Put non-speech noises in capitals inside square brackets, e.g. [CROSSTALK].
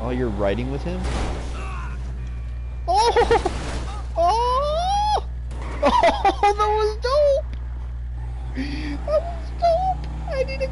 Oh, you're riding with him? Oh! [LAUGHS] Oh! [LAUGHS] Oh, that was dope! That was dope! I need a